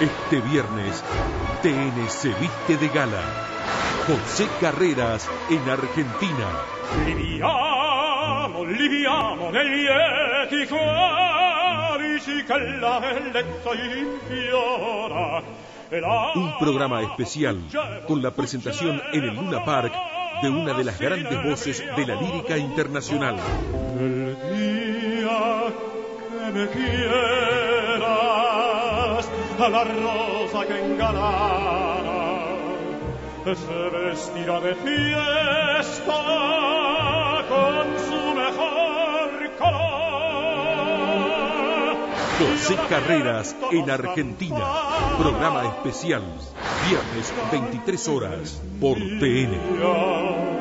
Este viernes, TN se viste de gala. José Carreras en Argentina. Liviamo, liviamo negli eti codici che la bellezza impiora. La- Un programa especial con la presentación en el Luna Park de una de las grandes voces de la lírica internacional. El día que me a la rosa que engalana, se vestirá de fiesta con su mejor color. José Carreras en Argentina. Programa especial. Viernes 23 horas por TN.